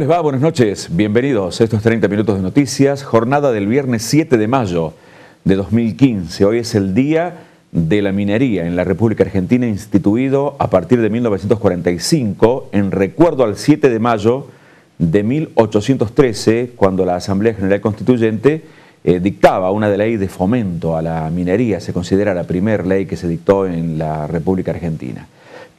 ¿Cómo les va? Buenas noches. Bienvenidos a estos 30 minutos de noticias. Jornada del viernes 7 de mayo de 2015. Hoy es el día de la minería en la República Argentina instituido a partir de 1945 en recuerdo al 7 de mayo de 1813 cuando la Asamblea General Constituyente eh, dictaba una de ley de fomento a la minería, se considera la primera ley que se dictó en la República Argentina.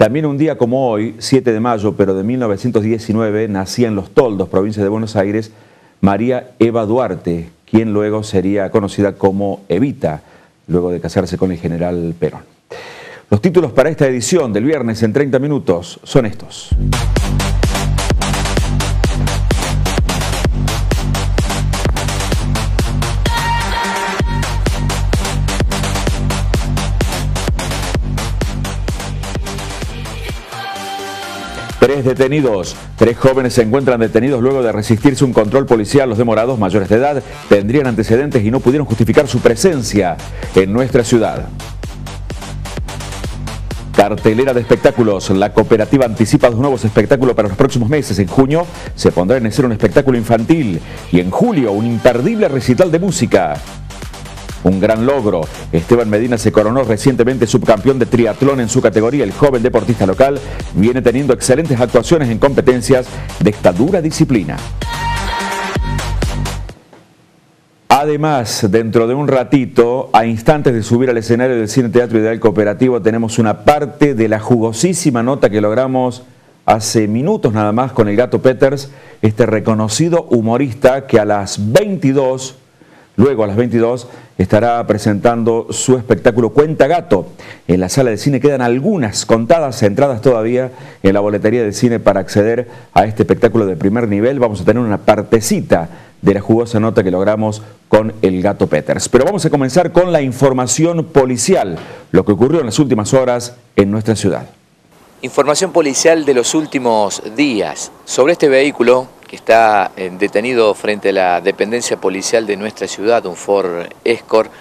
También un día como hoy, 7 de mayo, pero de 1919, nacía en Los Toldos, provincia de Buenos Aires, María Eva Duarte, quien luego sería conocida como Evita, luego de casarse con el general Perón. Los títulos para esta edición del viernes en 30 minutos son estos. Detenidos. Tres jóvenes se encuentran detenidos luego de resistirse un control policial. Los demorados, mayores de edad, tendrían antecedentes y no pudieron justificar su presencia en nuestra ciudad. Cartelera de espectáculos. La cooperativa anticipa dos nuevos espectáculos para los próximos meses. En junio se pondrá en escena un espectáculo infantil y en julio un imperdible recital de música un gran logro. Esteban Medina se coronó recientemente subcampeón de triatlón en su categoría. El joven deportista local viene teniendo excelentes actuaciones en competencias de esta dura disciplina. Además, dentro de un ratito, a instantes de subir al escenario del Cine Teatro Ideal Cooperativo, tenemos una parte de la jugosísima nota que logramos hace minutos nada más con el gato Peters, este reconocido humorista que a las 22 Luego a las 22 estará presentando su espectáculo Cuenta Gato. En la sala de cine quedan algunas contadas entradas todavía en la boletería de cine para acceder a este espectáculo de primer nivel. Vamos a tener una partecita de la jugosa nota que logramos con el gato Peters. Pero vamos a comenzar con la información policial, lo que ocurrió en las últimas horas en nuestra ciudad. Información policial de los últimos días sobre este vehículo que está eh, detenido frente a la dependencia policial de nuestra ciudad, un Ford Escort,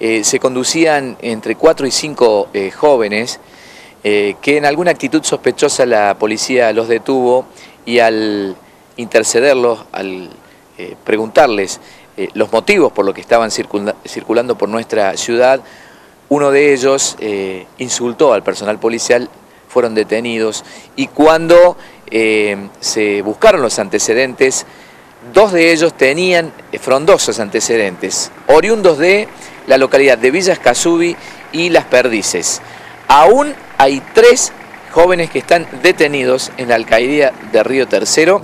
eh, se conducían entre cuatro y cinco eh, jóvenes que en alguna actitud sospechosa la policía los detuvo y al intercederlos, al preguntarles los motivos por los que estaban circulando por nuestra ciudad, uno de ellos insultó al personal policial, fueron detenidos. Y cuando eh, se buscaron los antecedentes, dos de ellos tenían frondosos antecedentes, oriundos de la localidad de Villas Casubi y Las Perdices. Aún hay tres jóvenes que están detenidos en la alcaldía de Río Tercero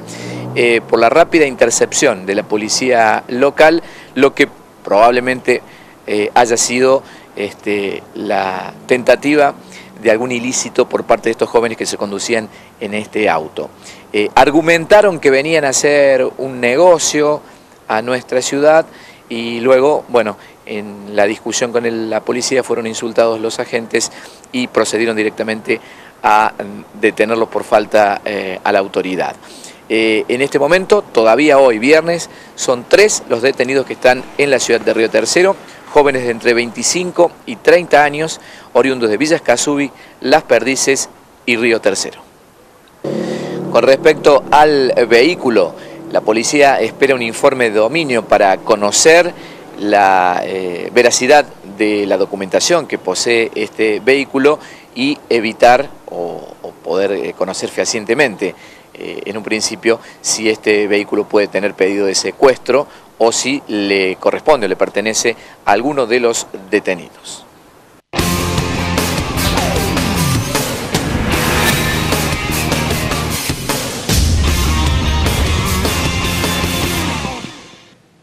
eh, por la rápida intercepción de la policía local, lo que probablemente eh, haya sido este, la tentativa de algún ilícito por parte de estos jóvenes que se conducían en este auto. Eh, argumentaron que venían a hacer un negocio a nuestra ciudad y luego, bueno, en la discusión con la policía fueron insultados los agentes y procedieron directamente a detenerlos por falta eh, a la autoridad. Eh, en este momento, todavía hoy, viernes, son tres los detenidos que están en la ciudad de Río Tercero, jóvenes de entre 25 y 30 años, oriundos de Villas Casubi, Las Perdices y Río Tercero. Con respecto al vehículo, la policía espera un informe de dominio para conocer la eh, veracidad de la documentación que posee este vehículo y evitar o, poder eh, conocer fehacientemente eh, en un principio si este vehículo puede tener pedido de secuestro o si le corresponde o le pertenece a alguno de los detenidos.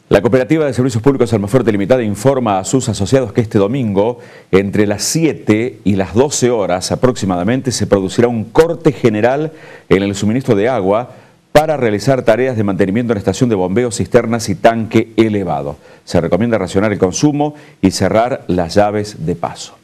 La Cooperativa de Servicios Públicos Almafuerte Limitada informa a sus asociados que este domingo, entre las 7 y las 12 horas aproximadamente, se producirá un corte general en el suministro de agua para realizar tareas de mantenimiento en la estación de bombeo, cisternas y tanque elevado. Se recomienda racionar el consumo y cerrar las llaves de paso.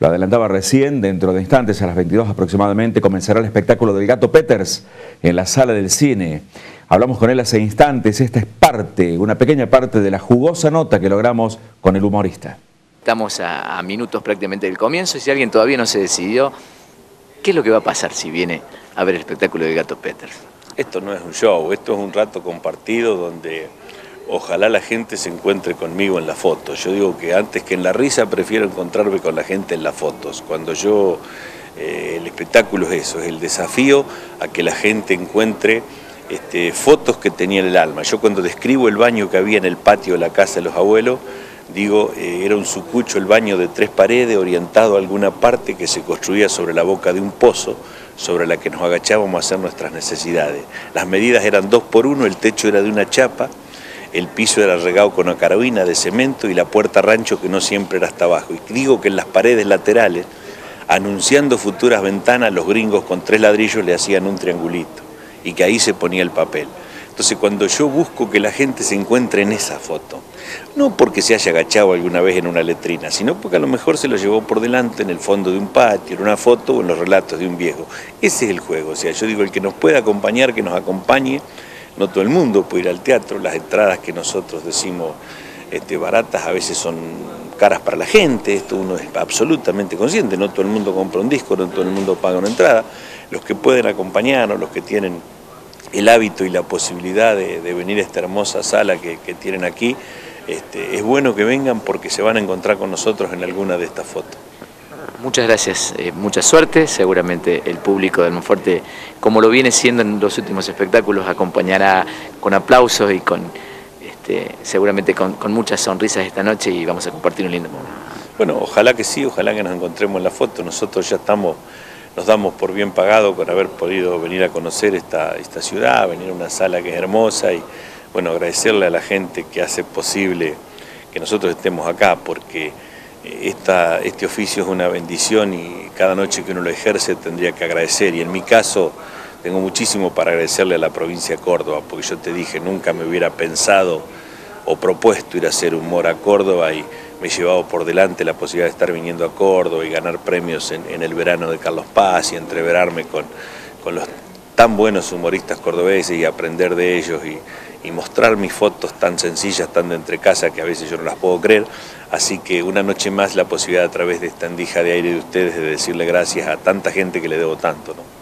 Lo adelantaba recién, dentro de instantes, a las 22 aproximadamente, comenzará el espectáculo del Gato Peters en la sala del cine. Hablamos con él hace instantes, esta es parte, una pequeña parte de la jugosa nota que logramos con el humorista. Estamos a, minutos prácticamente del comienzo y si alguien todavía no se decidió, ¿Qué es lo que va a pasar si viene a ver el espectáculo del Gato Peters? Esto no es un show, esto es un rato compartido donde ojalá la gente se encuentre conmigo en la foto. Yo digo que antes que en la risa prefiero encontrarme con la gente en las fotos. Cuando yo, eh, el espectáculo es eso, es el desafío a que la gente encuentre este, fotos que tenía en el alma. Yo cuando describo el baño que había en el patio de la casa de los abuelos, digo, eh, era un sucucho el baño de tres paredes orientado a alguna parte que se construía sobre la boca de un pozo sobre la que nos agachábamos a hacer nuestras necesidades. Las medidas eran dos por uno, el techo era de una chapa, el piso era regado con una carabina de cemento y la puerta rancho que no siempre era hasta abajo. Y digo que en las paredes laterales, anunciando futuras ventanas, los gringos con tres ladrillos le hacían un triangulito y que ahí se ponía el papel. Entonces cuando yo busco que la gente se encuentre en esa foto, no porque se haya agachado alguna vez en una letrina, sino porque a lo mejor se lo llevó por delante en el fondo de un patio, en una foto o en los relatos de un viejo. Ese es el juego, o sea, yo digo, el que nos pueda acompañar, que nos acompañe, no todo el mundo puede ir al teatro, las entradas que nosotros decimos este, baratas a veces son caras para la gente, esto uno es absolutamente consciente, no todo el mundo compra un disco, no todo el mundo paga una entrada, los que pueden acompañarnos, los que tienen el hábito y la posibilidad de, venir a esta hermosa sala que, tienen aquí, este, es bueno que vengan porque se van a encontrar con nosotros en alguna de estas fotos. Muchas gracias, eh, mucha suerte, seguramente el público del Monforte, como lo viene siendo en los últimos espectáculos, acompañará con aplausos y con este, seguramente con, con, muchas sonrisas esta noche y vamos a compartir un lindo momento. Bueno, ojalá que sí, ojalá que nos encontremos en la foto, nosotros ya estamos nos damos por bien pagado con haber podido venir a conocer esta, esta ciudad, venir a una sala que es hermosa y bueno, agradecerle a la gente que hace posible que nosotros estemos acá, porque eh, esta, este oficio es una bendición y cada noche que uno lo ejerce tendría que agradecer. Y en mi caso tengo muchísimo para agradecerle a la provincia de Córdoba, porque yo te dije, nunca me hubiera pensado o propuesto ir a hacer humor a Córdoba y me he llevado por delante la posibilidad de estar viniendo a Córdoba y ganar premios en, el verano de Carlos Paz y entreverarme con, con, los tan buenos humoristas cordobeses y aprender de ellos y, mostrar mis fotos tan sencillas, tan de entre casa que a veces yo no las puedo creer. Así que una noche más la posibilidad a través de esta andija de aire de ustedes de decirle gracias a tanta gente que le debo tanto. ¿no?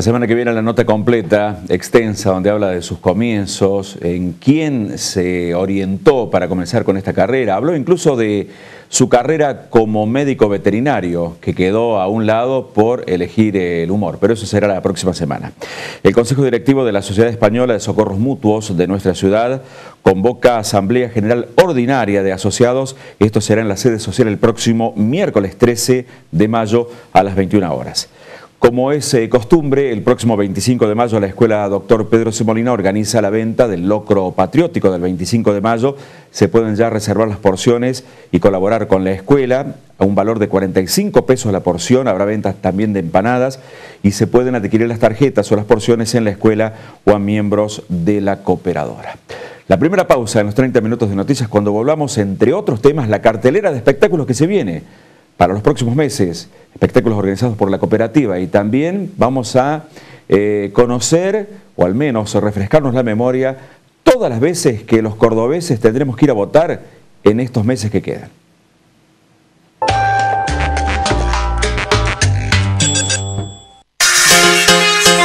La semana que viene la nota completa, extensa, donde habla de sus comienzos, en quién se orientó para comenzar con esta carrera. Habló incluso de su carrera como médico veterinario, que quedó a un lado por elegir el humor, pero eso será la próxima semana. El Consejo Directivo de la Sociedad Española de Socorros Mutuos de nuestra ciudad convoca Asamblea General Ordinaria de Asociados. Esto será en la sede social el próximo miércoles 13 de mayo a las 21 horas. Como es eh, costumbre, el próximo 25 de mayo la Escuela Doctor Pedro Semolina organiza la venta del locro patriótico del 25 de mayo. Se pueden ya reservar las porciones y colaborar con la escuela a un valor de 45 pesos la porción. Habrá ventas también de empanadas y se pueden adquirir las tarjetas o las porciones en la escuela o a miembros de la cooperadora. La primera pausa en los 30 minutos de noticias cuando volvamos, entre otros temas, la cartelera de espectáculos que se viene para los próximos meses, espectáculos organizados por la cooperativa y también vamos a eh, conocer, o al menos refrescarnos la memoria, todas las veces que los cordobeses tendremos que ir a votar en estos meses que quedan.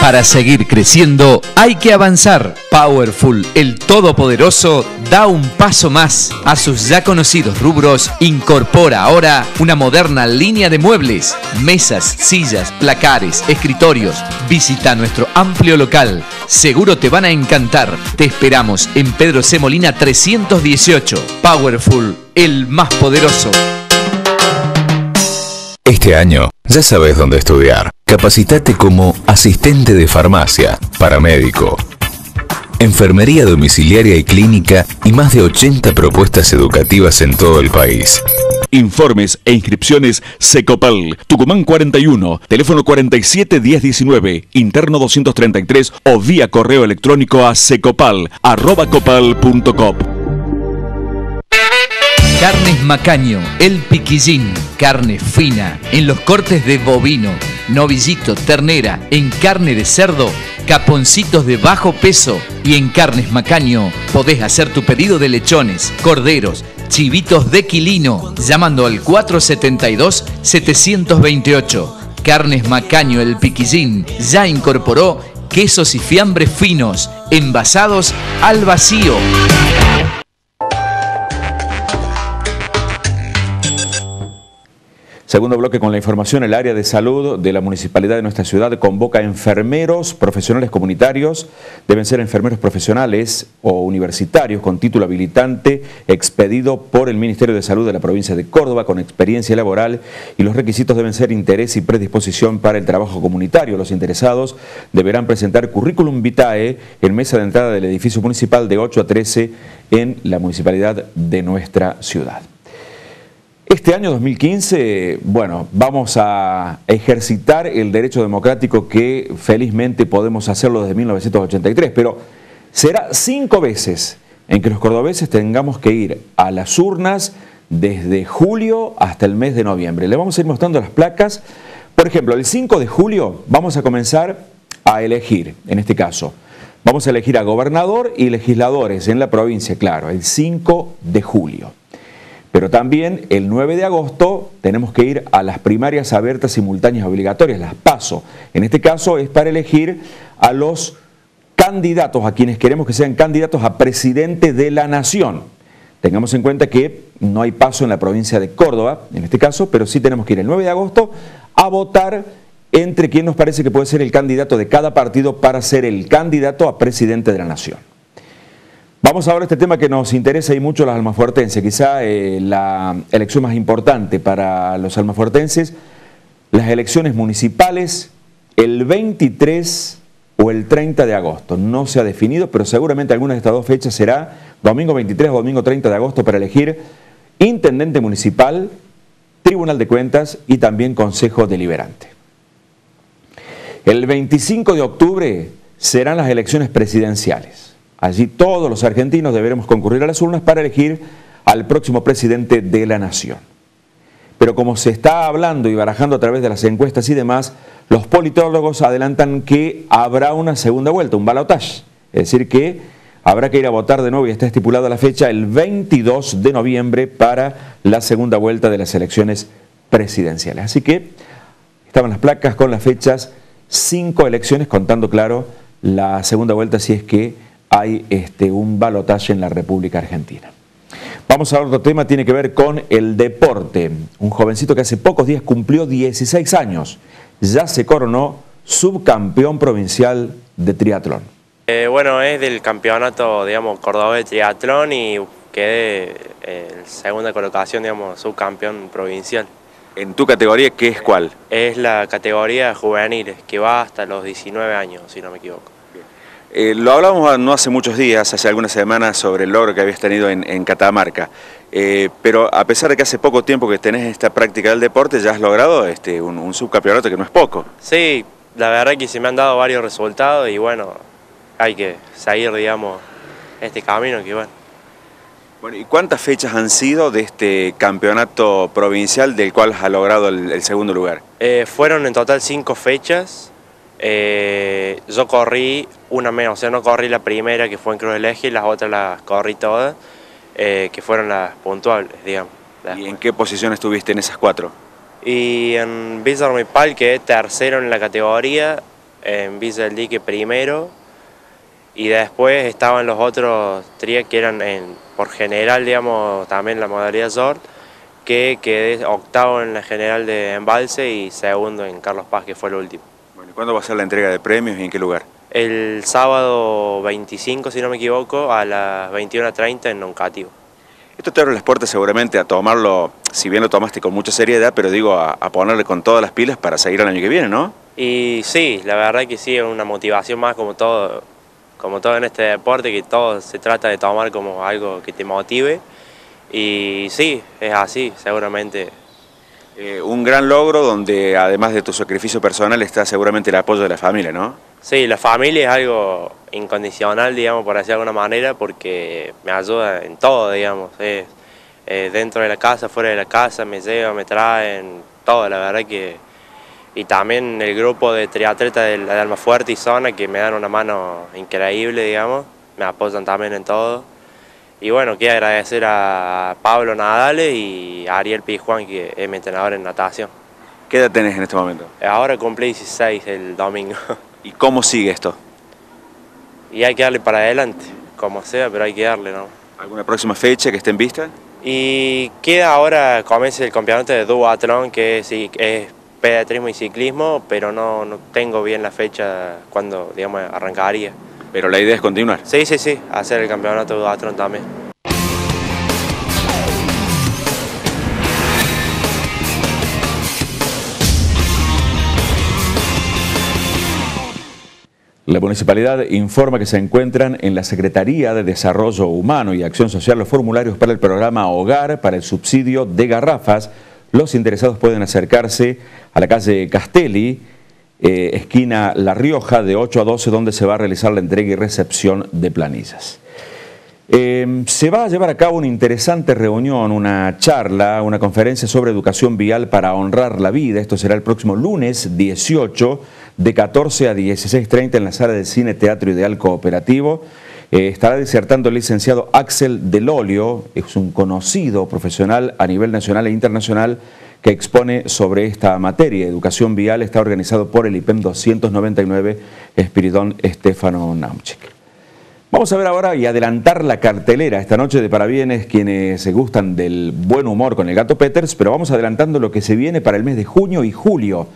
Para seguir creciendo hay que avanzar. Powerful, el todopoderoso, da un paso más. A sus ya conocidos rubros, incorpora ahora una moderna línea de muebles, mesas, sillas, placares, escritorios. Visita nuestro amplio local. Seguro te van a encantar. Te esperamos en Pedro C. Molina 318. Powerful, el más poderoso. Este año ya sabes dónde estudiar. Capacitate como asistente de farmacia, paramédico, enfermería domiciliaria y clínica y más de 80 propuestas educativas en todo el país. Informes e inscripciones Secopal, Tucumán 41, teléfono 47 1019, interno 233 o vía correo electrónico a secopal Carnes Macaño, El Piquillín, carne fina, en los cortes de bovino, novillito, ternera, en carne de cerdo, caponcitos de bajo peso y en Carnes Macaño podés hacer tu pedido de lechones, corderos, chivitos de quilino llamando al 472-728. Carnes Macaño El Piquillín ya incorporó quesos y fiambres finos envasados al vacío. Segundo bloque con la información, el área de salud de la municipalidad de nuestra ciudad convoca enfermeros profesionales comunitarios, deben ser enfermeros profesionales o universitarios con título habilitante expedido por el Ministerio de Salud de la provincia de Córdoba con experiencia laboral y los requisitos deben ser interés y predisposición para el trabajo comunitario. Los interesados deberán presentar currículum vitae en mesa de entrada del edificio municipal de 8 a 13 en la municipalidad de nuestra ciudad. Este año 2015, bueno, vamos a ejercitar el derecho democrático que felizmente podemos hacerlo desde 1983, pero será cinco veces en que los cordobeses tengamos que ir a las urnas desde julio hasta el mes de noviembre. Le vamos a ir mostrando las placas. Por ejemplo, el 5 de julio vamos a comenzar a elegir, en este caso, vamos a elegir a gobernador y legisladores en la provincia, claro, el 5 de julio. Pero también el 9 de agosto tenemos que ir a las primarias abiertas simultáneas obligatorias, las PASO. En este caso es para elegir a los candidatos, a quienes queremos que sean candidatos a presidente de la nación. Tengamos en cuenta que no hay paso en la provincia de Córdoba, en este caso, pero sí tenemos que ir el 9 de agosto a votar entre quien nos parece que puede ser el candidato de cada partido para ser el candidato a presidente de la nación. Vamos ahora a este tema que nos interesa y mucho a los almafuertenses, quizá eh, la elección más importante para los almafuertenses, las elecciones municipales el 23 o el 30 de agosto. No se ha definido, pero seguramente alguna de estas dos fechas será domingo 23 o domingo 30 de agosto para elegir intendente municipal, tribunal de cuentas y también consejo deliberante. El 25 de octubre serán las elecciones presidenciales. Allí todos los argentinos deberemos concurrir a las urnas para elegir al próximo presidente de la nación. Pero como se está hablando y barajando a través de las encuestas y demás, los politólogos adelantan que habrá una segunda vuelta, un balotaje. Es decir, que habrá que ir a votar de nuevo y está estipulada la fecha el 22 de noviembre para la segunda vuelta de las elecciones presidenciales. Así que estaban las placas con las fechas, cinco elecciones, contando claro la segunda vuelta si es que hay este, un balotaje en la República Argentina. Vamos a otro tema, tiene que ver con el deporte. Un jovencito que hace pocos días cumplió 16 años, ya se coronó subcampeón provincial de triatlón. Eh, bueno, es del campeonato, digamos, Córdoba de triatlón y quedé en segunda colocación, digamos, subcampeón provincial. ¿En tu categoría qué es cuál? Es la categoría juveniles, que va hasta los 19 años, si no me equivoco. Eh, lo hablamos no hace muchos días, hace algunas semanas, sobre el logro que habías tenido en, Catamarca. Eh, pero a pesar de que hace poco tiempo que tenés esta práctica del deporte, ya has logrado este, un, subcampeonato que no es poco. Sí, la verdad que se me han dado varios resultados y bueno, hay que seguir, digamos, este camino que bueno. Bueno, ¿y cuántas fechas han sido de este campeonato provincial del cual has logrado el, segundo lugar? Eh, fueron en total cinco fechas. Eh, yo corrí una menos, o sea, no corrí la primera que fue en Cruz del Eje y las otras las corrí todas, eh, que fueron las puntuables, digamos. ¿Y en qué posición estuviste en esas cuatro? Y en Villa Romipal quedé tercero en la categoría, en Villa del Dique primero, y después estaban los otros tres que eran en, por general, digamos, también la modalidad short, que quedé octavo en la general de embalse y segundo en Carlos Paz, que fue el último. ¿Cuándo va a ser la entrega de premios y en qué lugar? El sábado 25, si no me equivoco, a las 21.30 en Noncativo. Esto te abre las puertas seguramente a tomarlo, si bien lo tomaste con mucha seriedad, pero digo, a, ponerle con todas las pilas para seguir el año que viene, ¿no? Y sí, la verdad que sí, es una motivación más como todo, como todo en este deporte, que todo se trata de tomar como algo que te motive. Y sí, es así, seguramente eh, un gran logro donde además de tu sacrificio personal está seguramente el apoyo de la familia, ¿no? Sí, la familia es algo incondicional, digamos, por así de alguna manera, porque me ayuda en todo, digamos. Eh, dentro de la casa, fuera de la casa, me lleva, me traen, todo, la verdad que Y también el grupo de triatletas de, de Alma Fuerte y Zona que me dan una mano increíble, digamos, me apoyan también en todo. Y bueno, quiero agradecer a Pablo Nadales y a Ariel Pizjuán, que es mi entrenador en natación. ¿Qué edad tenés en este momento? Ahora cumplí 16 el domingo. ¿Y cómo sigue esto? Y hay que darle para adelante, como sea, pero hay que darle, ¿no? ¿Alguna próxima fecha que esté en vista? Y queda ahora, comienza el campeonato de duatlón, que es, es pedatrismo y ciclismo, pero no, no tengo bien la fecha cuando, digamos, arrancaría. Pero la idea es continuar. Sí, sí, sí, hacer el campeonato de duatlón también. La municipalidad informa que se encuentran en la Secretaría de Desarrollo Humano y Acción Social los formularios para el programa Hogar para el subsidio de garrafas. Los interesados pueden acercarse a la calle Castelli, eh, esquina La Rioja, de 8 a 12, donde se va a realizar la entrega y recepción de planillas. Eh, se va a llevar a cabo una interesante reunión, una charla, una conferencia sobre educación vial para honrar la vida. Esto será el próximo lunes 18 de 14 a 16.30 en la sala de cine Teatro Ideal Cooperativo. Eh, estará disertando el licenciado Axel Delolio, es un conocido profesional a nivel nacional e internacional que expone sobre esta materia. Educación vial está organizado por el IPEM 299 Espiridón Estefano Nauchik. Vamos a ver ahora y adelantar la cartelera esta noche de Parabienes, quienes se gustan del buen humor con el gato Peters, pero vamos adelantando lo que se viene para el mes de junio y julio.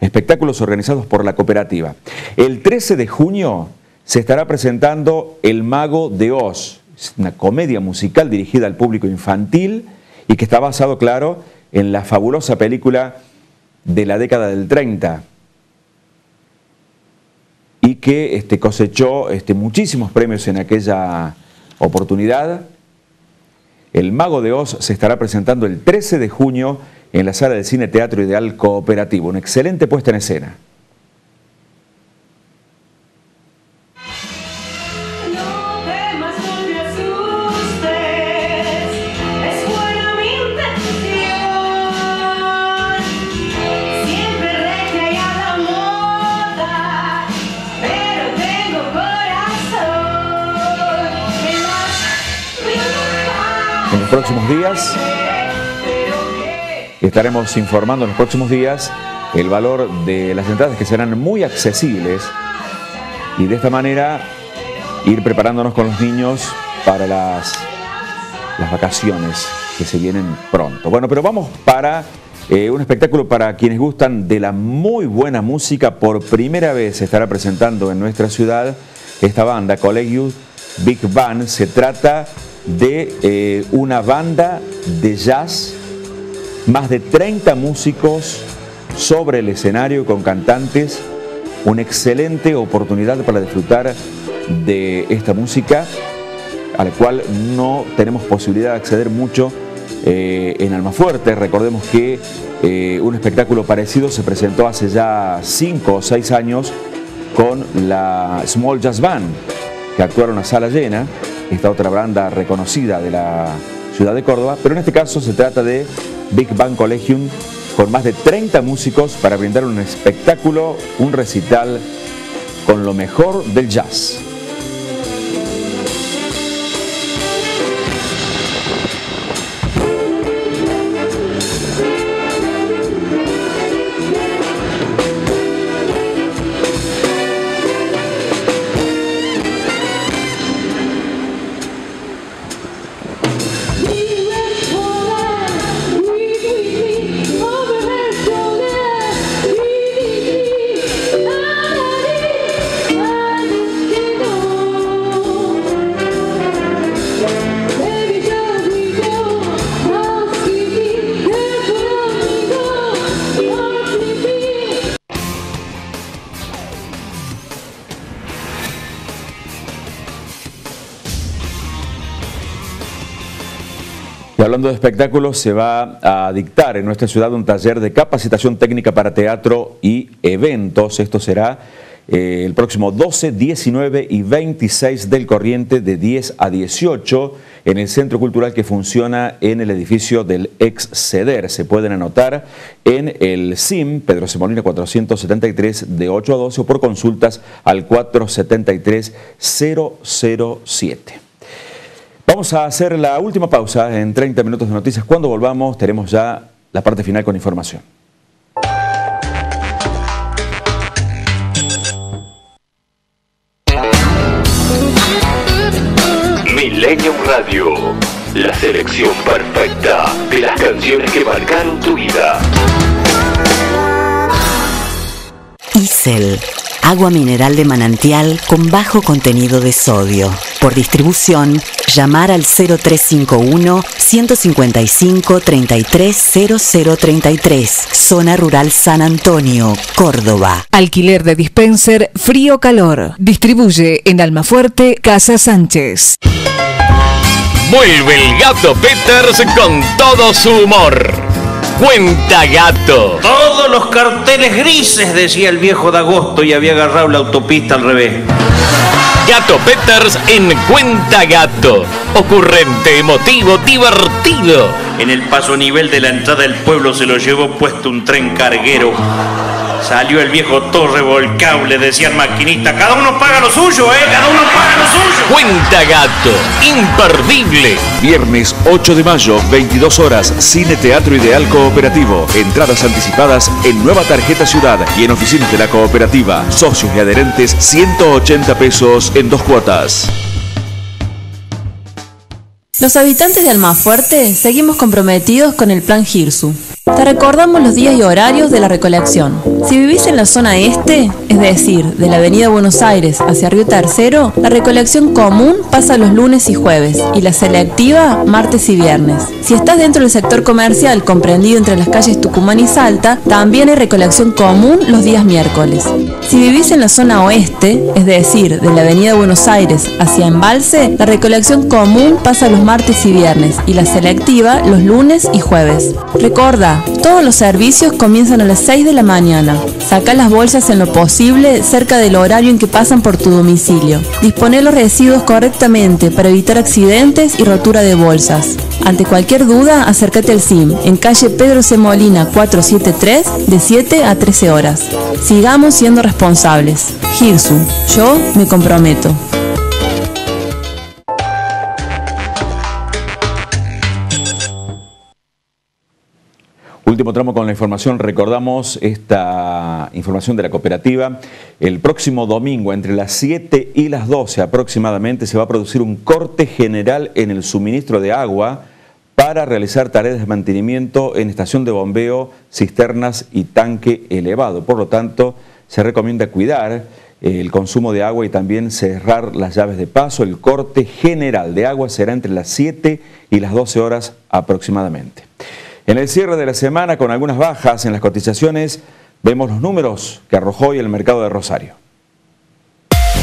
Espectáculos organizados por la cooperativa. El 13 de junio se estará presentando El Mago de Oz, una comedia musical dirigida al público infantil y que está basado, claro, en la fabulosa película de la década del 30, y que este, cosechó este, muchísimos premios en aquella oportunidad. El Mago de Oz se estará presentando el 13 de junio en la sala de cine Teatro Ideal Cooperativo. Una excelente puesta en escena. Próximos días estaremos informando en los próximos días el valor de las entradas que serán muy accesibles y de esta manera ir preparándonos con los niños para las, las vacaciones que se vienen pronto. Bueno, pero vamos para eh, un espectáculo para quienes gustan de la muy buena música. Por primera vez se estará presentando en nuestra ciudad esta banda, Collegium Big Band. Se trata de eh, una banda de jazz, más de 30 músicos sobre el escenario con cantantes, una excelente oportunidad para disfrutar de esta música a la cual no tenemos posibilidad de acceder mucho eh, en Almafuerte. Recordemos que eh, un espectáculo parecido se presentó hace ya 5 o 6 años con la Small Jazz Band, que actuaron a sala llena esta otra banda reconocida de la ciudad de Córdoba, pero en este caso se trata de Big Bang Collegium con más de 30 músicos para brindar un espectáculo, un recital con lo mejor del jazz. Hablando de espectáculos, se va a dictar en nuestra ciudad un taller de capacitación técnica para teatro y eventos. Esto será eh, el próximo 12, 19 y 26 del corriente de 10 a 18 en el centro cultural que funciona en el edificio del ex CEDER. Se pueden anotar en el SIM Pedro Semolina 473 de 8 a 12 o por consultas al 473 007. Vamos a hacer la última pausa en 30 minutos de noticias. Cuando volvamos tenemos ya la parte final con información. Millennium Radio, la selección perfecta de las canciones que marcaron tu vida. Isel, agua mineral de manantial con bajo contenido de sodio. Por distribución, llamar al 0351 155 330033, Zona Rural San Antonio, Córdoba. Alquiler de dispenser frío-calor. Distribuye en Almafuerte, Casa Sánchez. Vuelve el gato Peters con todo su humor. Cuenta gato. Todos los carteles grises, decía el viejo de agosto y había agarrado la autopista al revés. Gato Peters en Cuenta Gato. Ocurrente, emotivo, divertido. En el paso nivel de la entrada del pueblo se lo llevó puesto un tren carguero. Salió el viejo todo revolcado, le decían maquinista, cada uno paga lo suyo, eh, cada uno paga lo suyo. Cuenta Gato, imperdible. Viernes 8 de mayo, 22 horas, Cine Teatro Ideal Cooperativo. Entradas anticipadas en Nueva Tarjeta Ciudad y en oficinas de la cooperativa. Socios y adherentes, 180 pesos en dos cuotas. Los habitantes de Almafuerte seguimos comprometidos con el Plan Girsu. Te recordamos los días y horarios de la recolección. Si vivís en la zona este, es decir, de la Avenida Buenos Aires hacia Río Tercero, la recolección común pasa los lunes y jueves y la selectiva martes y viernes. Si estás dentro del sector comercial comprendido entre las calles Tucumán y Salta, también hay recolección común los días miércoles. Si vivís en la zona oeste, es decir, de la Avenida Buenos Aires hacia Embalse, la recolección común pasa los martes y viernes y la selectiva los lunes y jueves. Recuerda, todos los servicios comienzan a las 6 de la mañana. Saca las bolsas en lo posible cerca del horario en que pasan por tu domicilio. Dispone los residuos correctamente para evitar accidentes y rotura de bolsas. Ante cualquier duda, acércate al SIM en calle Pedro C. Molina 473 de 7 a 13 horas. Sigamos siendo responsables. Girsu, yo me comprometo. Último tramo con la información. Recordamos esta información de la cooperativa. El próximo domingo, entre las 7 y las 12 aproximadamente, se va a producir un corte general en el suministro de agua para realizar tareas de mantenimiento en estación de bombeo, cisternas y tanque elevado. Por lo tanto, se recomienda cuidar el consumo de agua y también cerrar las llaves de paso. El corte general de agua será entre las 7 y las 12 horas aproximadamente. En el cierre de la semana, con algunas bajas en las cotizaciones, vemos los números que arrojó hoy el mercado de Rosario.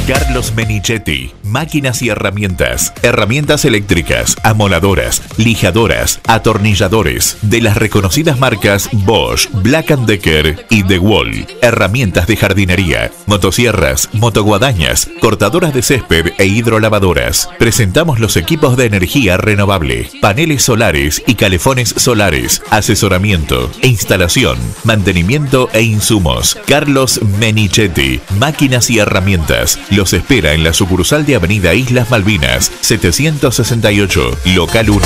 Carlos Menichetti, máquinas y herramientas, herramientas eléctricas, amoladoras, lijadoras, atornilladores, de las reconocidas marcas Bosch, Black Decker y The Wall, herramientas de jardinería, motosierras, motoguadañas, cortadoras de césped e hidrolavadoras. Presentamos los equipos de energía renovable, paneles solares y calefones solares, asesoramiento, instalación, mantenimiento e insumos. Carlos Menichetti, máquinas y herramientas los espera en la sucursal de Avenida Islas Malvinas, 768, local 1.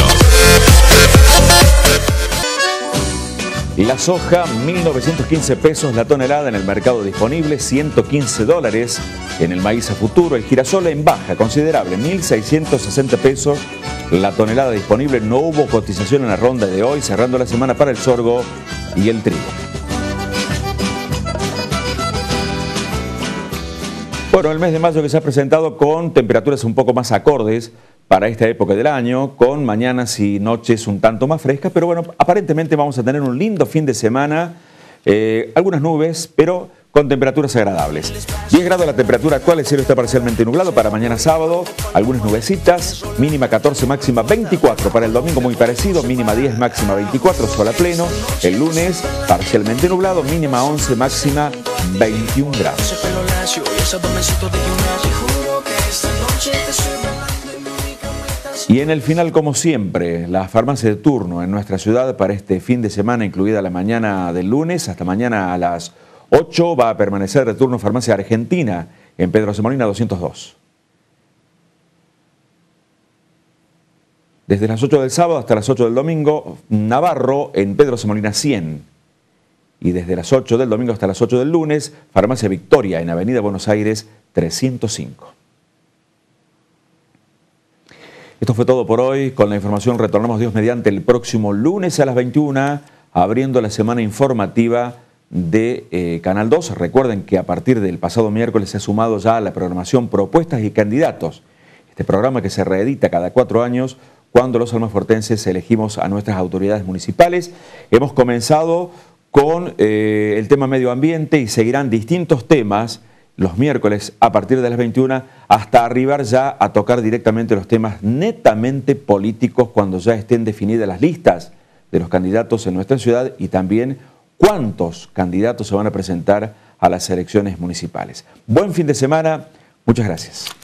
La soja, 1.915 pesos la tonelada en el mercado disponible, 115 dólares en el maíz a futuro. El girasol en baja considerable, 1.660 pesos la tonelada disponible. No hubo cotización en la ronda de hoy, cerrando la semana para el sorgo y el trigo. Bueno, el mes de mayo que se ha presentado con temperaturas un poco más acordes para esta época del año, con mañanas y noches un tanto más frescas, pero bueno, aparentemente vamos a tener un lindo fin de semana, eh, algunas nubes, pero con temperaturas agradables. 10 grados la temperatura actual, el cielo está parcialmente nublado para mañana sábado, algunas nubecitas, mínima 14, máxima 24. Para el domingo muy parecido, mínima 10, máxima 24, sol a pleno. El lunes parcialmente nublado, mínima 11, máxima 21 grados. Y en el final, como siempre, la farmacia de turno en nuestra ciudad para este fin de semana, incluida la mañana del lunes, hasta mañana a las 8 va a permanecer de turno Farmacia Argentina en Pedro Semolina 202. Desde las 8 del sábado hasta las 8 del domingo, Navarro en Pedro Semolina 100. Y desde las 8 del domingo hasta las 8 del lunes, Farmacia Victoria en Avenida Buenos Aires 305. Esto fue todo por hoy. Con la información retornamos Dios mediante el próximo lunes a las 21, abriendo la semana informativa de eh, Canal 2. Recuerden que a partir del pasado miércoles se ha sumado ya a la programación Propuestas y Candidatos. Este programa que se reedita cada cuatro años cuando los almafortenses elegimos a nuestras autoridades municipales. Hemos comenzado con eh, el tema medio ambiente y seguirán distintos temas los miércoles a partir de las 21 hasta arribar ya a tocar directamente los temas netamente políticos cuando ya estén definidas las listas de los candidatos en nuestra ciudad y también cuántos candidatos se van a presentar a las elecciones municipales. Buen fin de semana, muchas gracias.